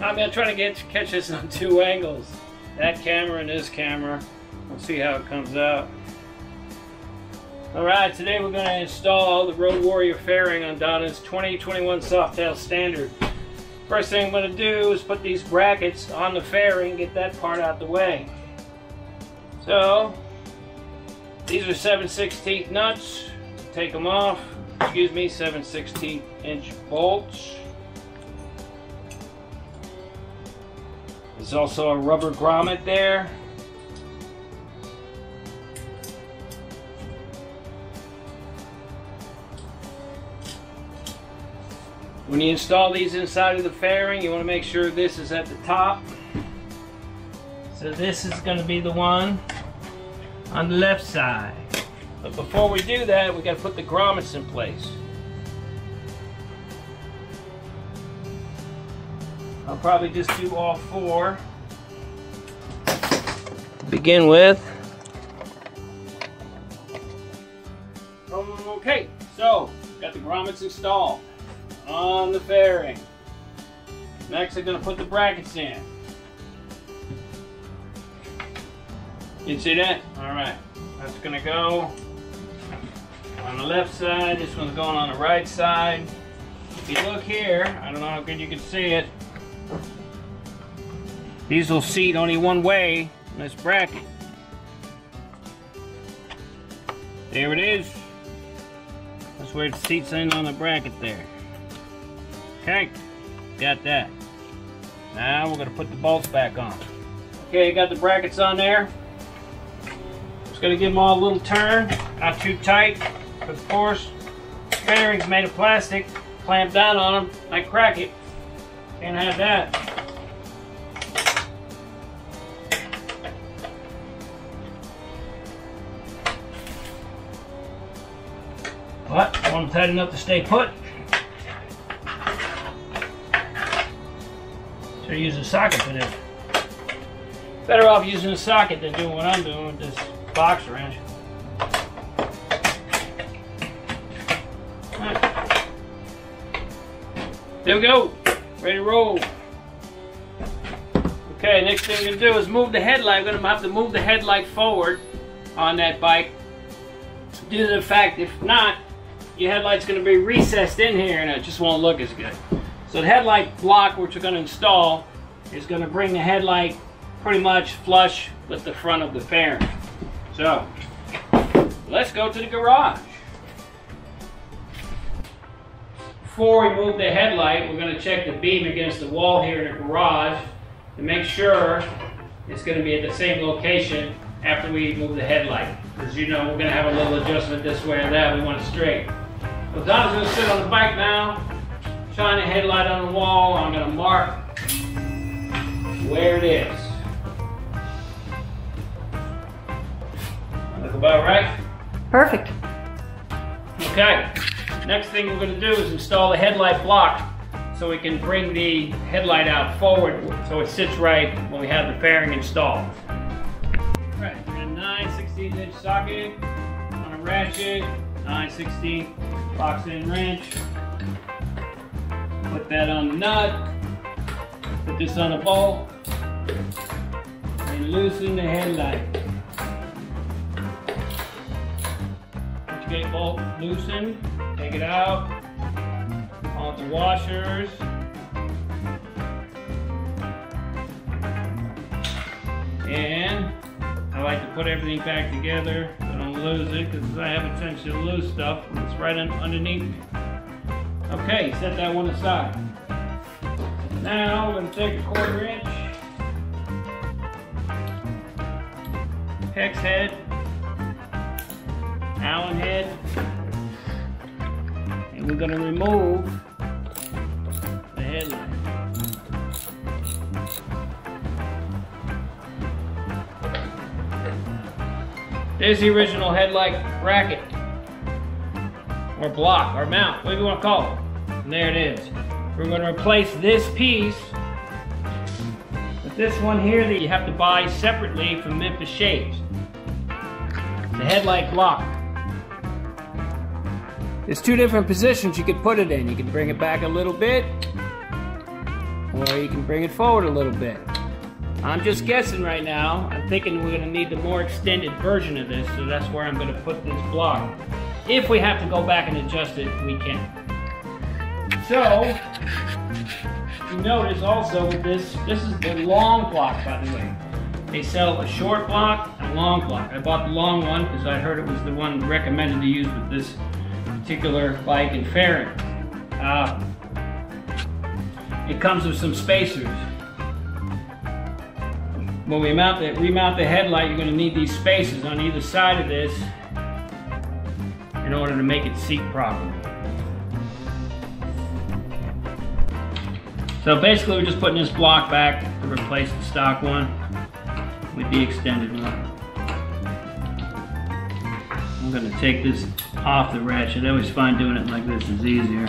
I'm gonna try to get catch this on two angles. That camera and this camera. We'll see how it comes out. Alright, today we're gonna install the Road Warrior fairing on Donna's 2021 Softail Standard. First thing I'm to do is put these brackets on the fairing, get that part out the way. So, these are 7 16 nuts. Take them off. Excuse me, 7 16 inch bolts. There's also a rubber grommet there. When you install these inside of the fairing, you want to make sure this is at the top. So this is going to be the one on the left side. But before we do that, we got to put the grommets in place. I'll probably just do all four. Begin with. Okay, so got the grommets installed on the fairing. Next, I'm going to put the brackets in. You see that? All right. That's going to go on the left side. This one's going on the right side. If you look here, I don't know how good you can see it. These will seat only one way in this bracket. There it is. That's where it seats in on the bracket there. Okay, got that. Now we're gonna put the bolts back on. Okay, got the brackets on there. Just gonna give them all a little turn, not too tight. But of course, bearings made of plastic, clamp down on them, I crack it. Can't have that. But I want tight enough to stay put. Should use a socket for this. Better off using a socket than doing what I'm doing with this box wrench. There we go. Ready to roll. Okay, next thing we're gonna do is move the headlight. We're gonna have to move the headlight forward on that bike due to the fact if not, your headlight's gonna be recessed in here and it just won't look as good. So the headlight block, which we're going to install, is going to bring the headlight pretty much flush with the front of the fairing. So, let's go to the garage. Before we move the headlight, we're going to check the beam against the wall here in the garage to make sure it's going to be at the same location after we move the headlight. Because you know, we're going to have a little adjustment this way or that. We want it straight. So Don's going to sit on the bike now shine a headlight on the wall. I'm going to mark where it is. Look about right? Perfect. Okay. Next thing we're going to do is install the headlight block so we can bring the headlight out forward so it sits right when we have the fairing installed. Right, we're a 9 16 inch socket on a ratchet, 9 16 box in wrench. Put that on the nut. Put this on a bolt. And loosen the headlight. Gate bolt loosened. Take it out. On the washers. And I like to put everything back together lose it because I have a tendency to lose stuff it's right underneath Okay, set that one aside. Now I'm going to take a quarter inch hex head, Allen head, and we're going to remove the headlight. There's the original headlight bracket or block or mount, whatever you want to call it. And there it is. We're going to replace this piece with this one here that you have to buy separately from Memphis Shades. The headlight block. There's two different positions you could put it in. You can bring it back a little bit or you can bring it forward a little bit. I'm just guessing right now. I'm thinking we're gonna need the more extended version of this, so that's where I'm gonna put this block. If we have to go back and adjust it, we can. So, you notice also with this, this is the long block, by the way. They sell a short block and a long block. I bought the long one because I heard it was the one recommended to use with this particular bike and fairing. Uh, it comes with some spacers. When we mount the, remount the headlight, you're going to need these spaces on either side of this in order to make it seat properly. So basically we're just putting this block back to replace the stock one with the extended one. I'm going to take this off the ratchet. I always find doing it like this is easier.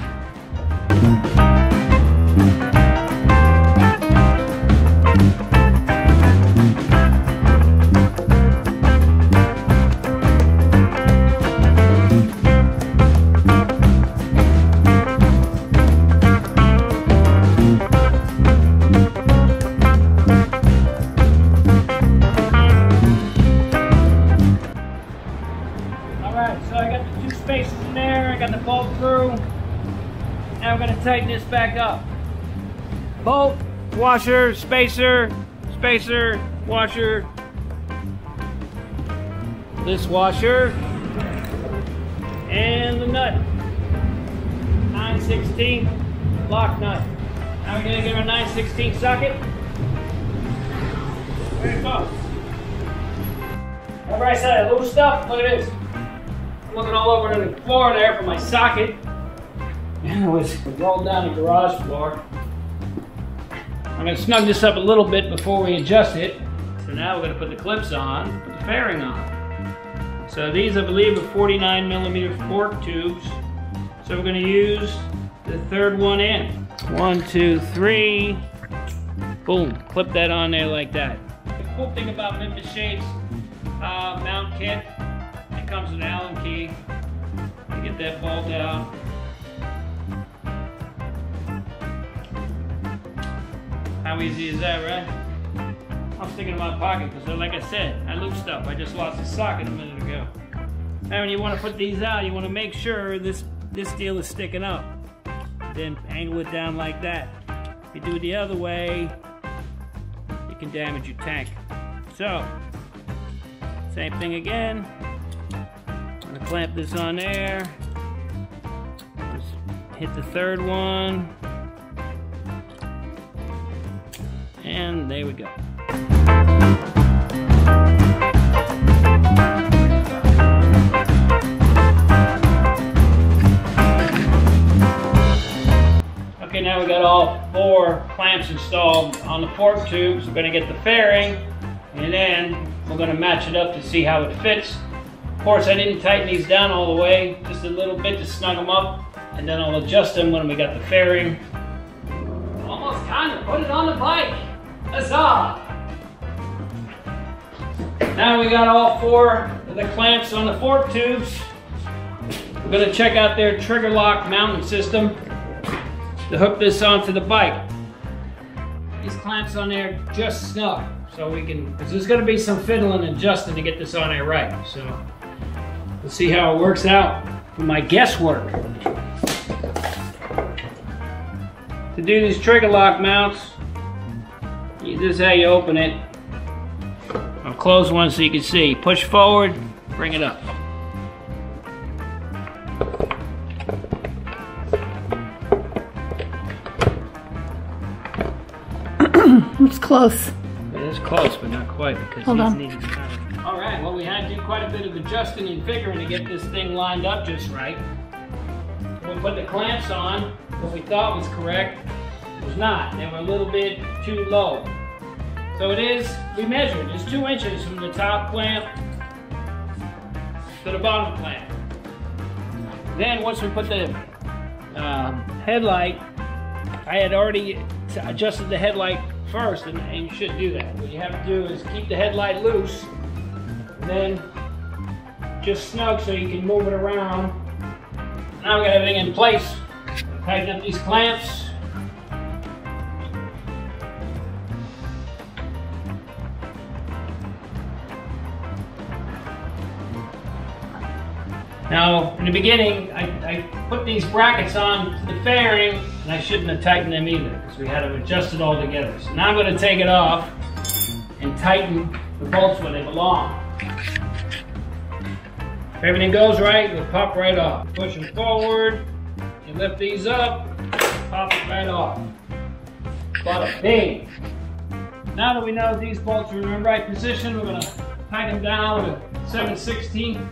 The bolt through, and I'm gonna tighten this back up. Bolt, washer, spacer, spacer, washer. This washer. And the nut. 9 16 lock nut. Now we're gonna give a 9 16 socket. There it goes. I said I loosed up? Look at this. Looking all over to the floor there for my socket. And it was rolled down the garage floor. I'm to snug this up a little bit before we adjust it. So now we're going to put the clips on, put the fairing on. So these I believe are 49 millimeter fork tubes. So we're going to use the third one in. One, two, three. Boom, clip that on there like that. The cool thing about Memphis Shades uh, mount kit, it comes an Allen key. You get that bolt out. How easy is that, right? I'm sticking in my pocket because, like I said, I loosed up. I just lost the socket a minute ago. Now, when you want to put these out, you want to make sure this this deal is sticking up. Then angle it down like that. If you do it the other way, you can damage your tank. So, same thing again. Clamp this on there. Just hit the third one. And there we go. Okay, now we got all four clamps installed on the fork tubes. We're gonna get the fairing and then we're gonna match it up to see how it fits. Of course, I didn't tighten these down all the way, just a little bit to snug them up and then I'll adjust them when we got the fairing. Almost kind of put it on the bike. Huzzah! Now we got all four of the clamps on the fork tubes. We're gonna check out their trigger lock mounting system to hook this onto the bike. These clamps on there just snug, so we can, because there's gonna be some fiddling and adjusting to get this on there right. So we'll see how it works out for my guesswork. To do these trigger lock mounts, this is how you open it. I'll close one so you can see. Push forward, bring it up. it's close. It is close, but not quite because Hold on. Right, well we had to do quite a bit of adjusting and figuring to get this thing lined up just right. We put the clamps on, what we thought was correct, was not. They were a little bit too low. So it is, we measured, it's two inches from the top clamp to the bottom clamp. Then once we put the um, headlight, I had already adjusted the headlight first, and, and, you shouldn't do that. What you have to do is keep the headlight loose, then just snug so you can move it around. Now we got everything in place. Tighten up these clamps. Now, in the beginning, I, I put these brackets on the fairing, and I shouldn't have tightened them either, because we had them adjusted all together. So now I'm gonna take it off and tighten the bolts where they belong. If everything goes right, it'll pop right off. Push them forward, you lift these up, pop it right off. Bada bing. Now that we know these bolts are in the right position, we're to tighten them down with a 7 16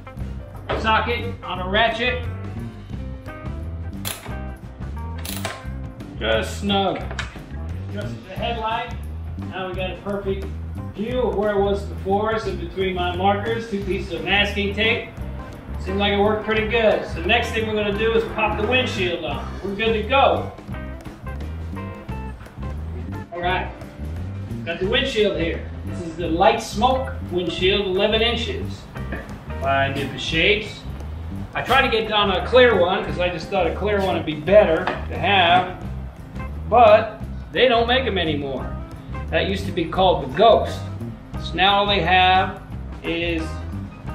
socket on a ratchet. Just snug. Just the headlight. Now we got a perfect view of where it was before. So between my markers, two pieces of masking tape. Seems like it worked pretty good. So next thing we're gonna do is pop the windshield on. We're good to go. All right, got the windshield here. This is the light smoke windshield, 11 inches. Did the shades. I tried to get down a clear one because I just thought a clear one would be better to have, but they don't make them anymore. That used to be called the Ghost. So now all they have is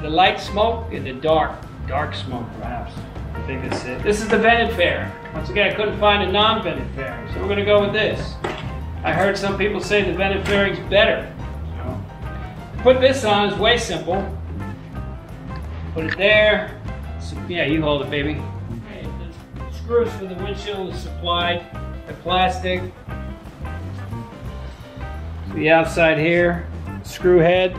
the light smoke and the dark, dark smoke perhaps. I think that's it. This is the vented fairing. Once again, I couldn't find a non-vented fairing, so we're gonna go with this. I heard some people say the vented fairing's better. So, put this on is way simple. Put it there. So, yeah, you hold it, baby. Okay, the screws for the windshield is supplied. The plastic. The outside here, screw head.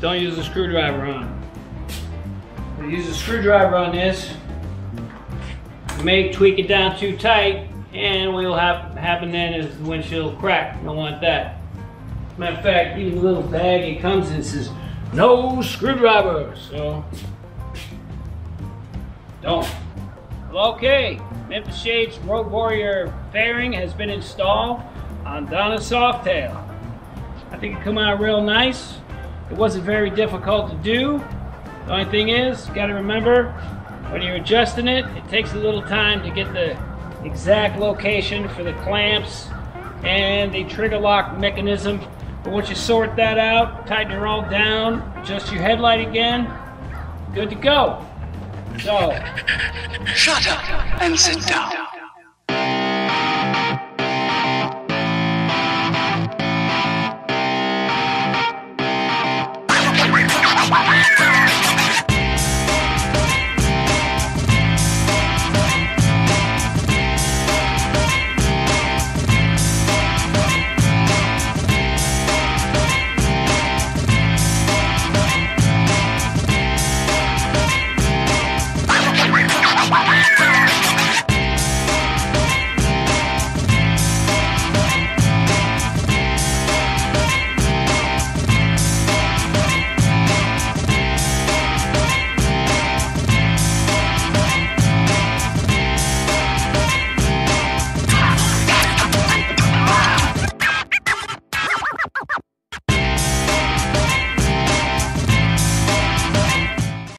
Don't use a screwdriver on. You use a screwdriver on this, may tweak it down too tight, and what will happen, happen then is the windshield will crack. Don't want that. Matter of fact, even the little bag it comes in says, no screwdrivers. So, don't. Okay, Memphis Shades Road Warrior fairing has been installed on Donna Softail. I think it came out real nice. It wasn't very difficult to do. The only thing is, you gotta remember, when you're adjusting it, it takes a little time to get the exact location for the clamps and the trigger lock mechanism. But once you sort that out, tighten it all down, adjust your headlight again, good to go. So. Shut up and sit down.